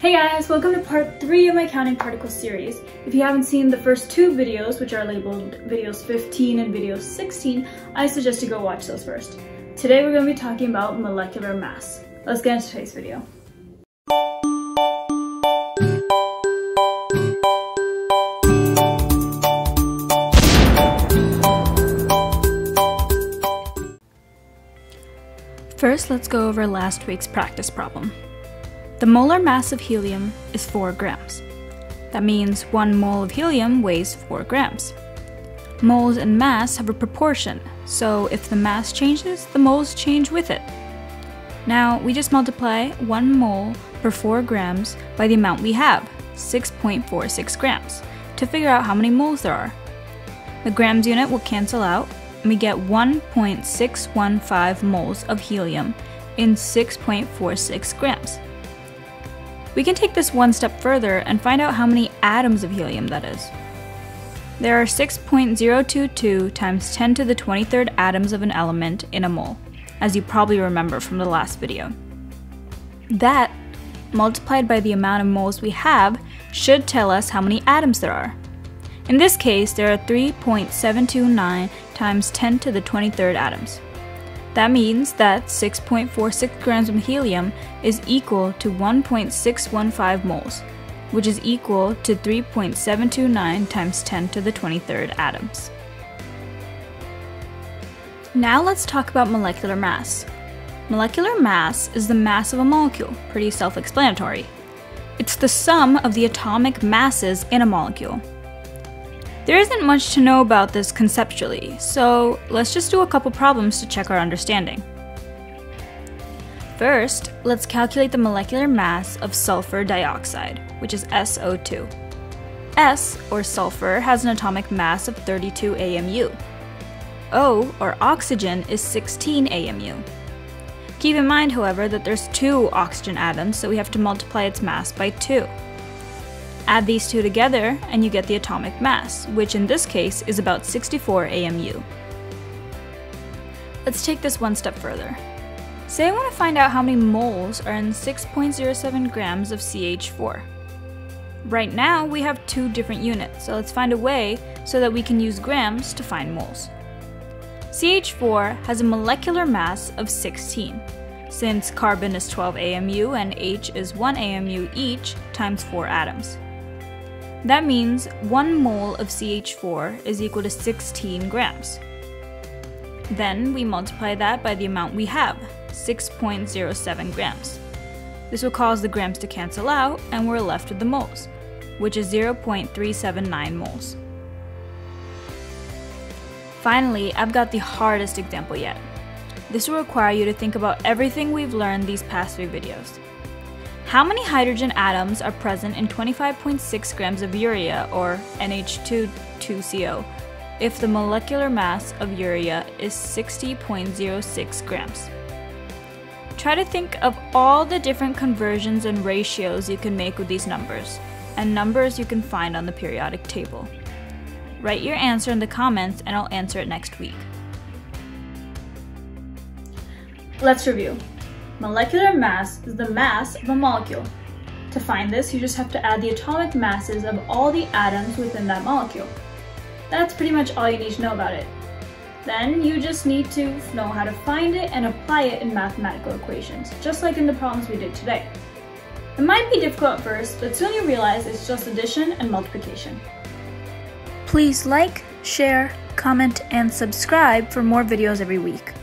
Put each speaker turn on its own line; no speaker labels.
Hey guys, welcome to part 3 of my counting particles series. If you haven't seen the first two videos, which are labeled videos 15 and video 16, I suggest you go watch those first. Today we're going to be talking about molecular mass. Let's get into today's video. First, let's go over last week's practice problem. The molar mass of helium is 4 grams. That means 1 mole of helium weighs 4 grams. Moles and mass have a proportion, so if the mass changes, the moles change with it. Now, we just multiply 1 mole per 4 grams by the amount we have, 6.46 grams, to figure out how many moles there are. The grams unit will cancel out, and we get 1.615 moles of helium in 6.46 grams. We can take this one step further and find out how many atoms of helium that is. There are 6.022 times 10 to the 23rd atoms of an element in a mole, as you probably remember from the last video. That, multiplied by the amount of moles we have, should tell us how many atoms there are. In this case, there are 3.729 times 10 to the 23rd atoms. That means that 6.46 grams of helium is equal to 1.615 moles, which is equal to 3.729 times 10 to the 23rd atoms. Now let's talk about molecular mass. Molecular mass is the mass of a molecule, pretty self-explanatory. It's the sum of the atomic masses in a molecule. There isn't much to know about this conceptually, so let's just do a couple problems to check our understanding. First, let's calculate the molecular mass of sulfur dioxide, which is SO2. S, or sulfur, has an atomic mass of 32 AMU. O, or oxygen, is 16 AMU. Keep in mind, however, that there's two oxygen atoms, so we have to multiply its mass by 2. Add these two together and you get the atomic mass, which in this case is about 64 AMU. Let's take this one step further. Say I want to find out how many moles are in 6.07 grams of CH4. Right now, we have two different units, so let's find a way so that we can use grams to find moles. CH4 has a molecular mass of 16, since carbon is 12 AMU and H is 1 AMU each times 4 atoms. That means 1 mole of CH4 is equal to 16 grams. Then we multiply that by the amount we have, 6.07 grams. This will cause the grams to cancel out and we're left with the moles, which is 0.379 moles. Finally, I've got the hardest example yet. This will require you to think about everything we've learned these past three videos. How many hydrogen atoms are present in 25.6 grams of urea, or NH2-2CO, if the molecular mass of urea is 60.06 grams? Try to think of all the different conversions and ratios you can make with these numbers, and numbers you can find on the periodic table. Write your answer in the comments and I'll answer it next week. Let's review. Molecular mass is the mass of a molecule. To find this, you just have to add the atomic masses of all the atoms within that molecule. That's pretty much all you need to know about it. Then you just need to know how to find it and apply it in mathematical equations, just like in the problems we did today. It might be difficult at first, but soon you realize it's just addition and multiplication. Please like, share, comment, and subscribe for more videos every week.